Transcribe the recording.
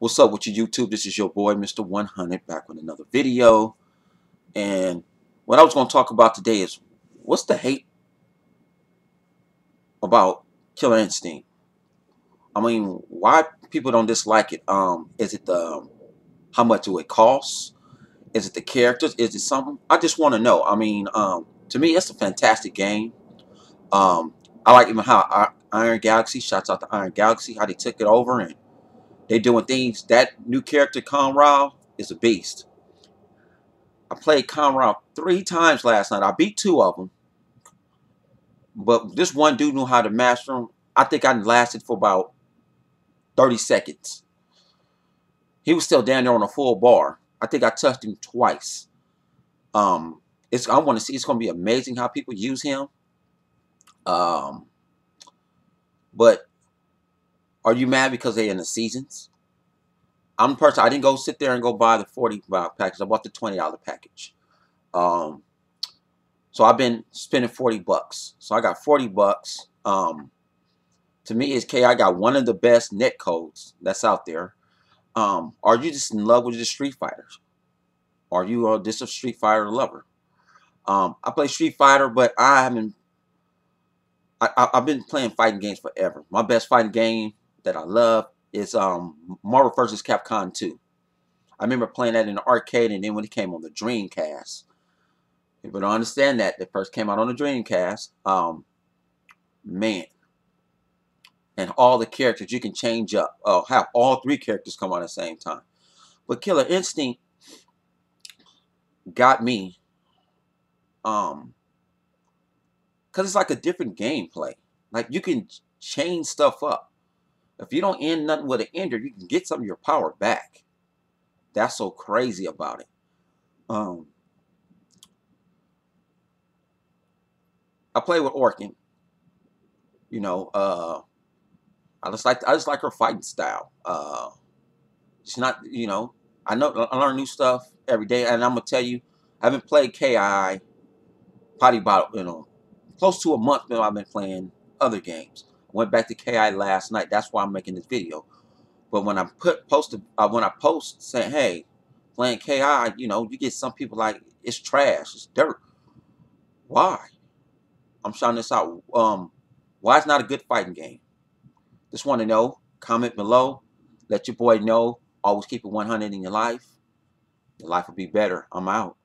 What's up with you YouTube? This is your boy Mr. 100 back with another video. And what I was going to talk about today is what's the hate about Killer Instinct? I mean, why people don't dislike it? Um, is it the how much do it cost? Is it the characters? Is it something? I just want to know. I mean, um, to me, it's a fantastic game. Um, I like even how Iron Galaxy, shouts out to Iron Galaxy, how they took it over and they doing things. That new character, Kan-Ra, is a beast. I played Kan-Ra three times last night. I beat two of them. But this one dude knew how to master him. I think I lasted for about 30 seconds. He was still down there on a full bar. I think I touched him twice. Um, it's I want to see. It's going to be amazing how people use him. Um, but are you mad because they're in the seasons? I'm the person, I didn't go sit there and go buy the 40 package. I bought the $20 package. Um, so I've been spending 40 bucks. So I got 40 bucks. Um, to me, it's K. I got one of the best net codes that's out there. Um, are you just in love with the Street Fighters? Are you uh, just a Street Fighter lover? Um, I play Street Fighter, but I haven't. I, I've been playing fighting games forever. My best fighting game that I love is um, Marvel vs. Capcom 2. I remember playing that in the arcade and then when it came on the Dreamcast. People don't understand that. It first came out on the Dreamcast. Um, man. And all the characters you can change up. Oh, have all three characters come on at the same time. But Killer Instinct got me. Um, because it's like a different gameplay. Like you can change stuff up. If you don't end nothing with an ender, you can get some of your power back. That's so crazy about it. Um, I play with Orchid. You know, uh, I just like I just like her fighting style. Uh, she's not, you know, I know I learn new stuff every day, and I'm gonna tell you, I haven't played KI potty bottle, you know, close to a month now. I've been playing other games went back to KI last night. That's why I'm making this video. But when I put posted, uh, when I post saying, "Hey, playing KI," you know, you get some people like it's trash, it's dirt. Why? I'm shouting this out. Um, why it's not a good fighting game? Just want to know. Comment below. Let your boy know. Always keep it 100 in your life. Your life will be better. I'm out.